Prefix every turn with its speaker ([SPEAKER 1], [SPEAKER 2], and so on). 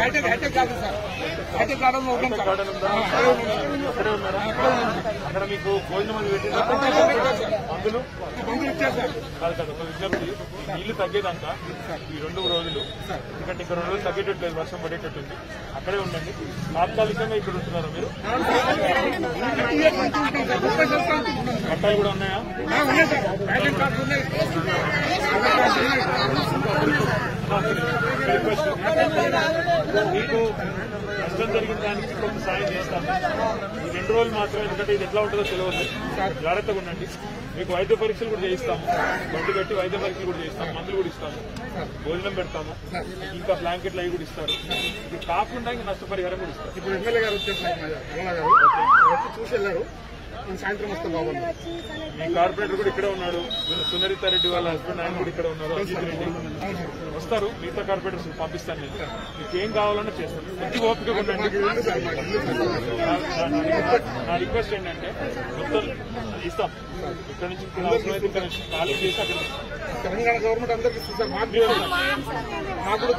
[SPEAKER 1] Hitech hitech కాదు sir hitech garden sir
[SPEAKER 2] అక్కడే ఉన్నారా అక్కడ మీకు భోజనం అది పెట్టిందా మందులు
[SPEAKER 1] మందులు ఇచ్చారు
[SPEAKER 2] కాదు కాదు ఒక విజ్ఞప్తి నీళ్ళు తగ్గేదంతా ఈ రెండు రోజులు. ఎందుకంటే ఇక్కడ రెండు రోజులు తగ్గేటట్లేదు వర్షం పడేటట్టుంది. అక్కడే ఉండండి. తాత్కాలికంగా ఇక్కడ ఉంటున్నారా మీరు? పట్టాలు కూడా ఉన్నాయా? మీకు నష్టం జరిగిన దానికి కొంత సాయం చేస్తాను. ఈ రెండు రోజులు మాత్రం ఎందుకంటే ఇది ఎట్లా ఉంటుందో తెలియదు. జాగ్రత్తగా ఉండండి. మీకు వైద్య పరీక్షలు కూడా చేయిస్తాము. బండి పెట్టి వైద్య పరీక్షలు కూడా చేయిస్తాము. మందులు కూడా ఇస్తాము. భోజనం పెడతాము. ఇంకా బ్లాంకెట్లు అవి కూడా ఇస్తారు. ఇది కాకుండా ఇంకా నష్టపరిహారం కూడా ఇస్తారు.
[SPEAKER 1] ఇప్పుడు ఎమ్మెల్యే గారు వచ్చారు సార్ మా రమణ గారు. వచ్చి చూసి వెళ్ళారు. సాయంత్రం వస్తే బాగుంది
[SPEAKER 2] మీ కార్పొరేటర్ కూడా ఇక్కడే ఉన్నాడు. సునరిత రెడ్డి వాళ్ళ హస్బెండ్ ఆయన కూడా ఇక్కడ ఉన్నారు. అజిత్ రెడ్డి. వస్తారు. మిగతా కార్పొరేటర్స్ పంపిస్తాను నేను. మీకు ఏం కావాలన్నా చేస్తాను. కొద్ది ఓపిక నా- రిక్వెస్ట్ ఏంటంటే మొత్తం ఇస్తాం. ఇక్కడ నుంచి ఇక్కడ అవసరమైతే ఇక్కడ నుంచి. ఖాళీ చేసి అక్కడ
[SPEAKER 1] తెలంగాణ గవర్నమెంట్ అందరికీ మాకు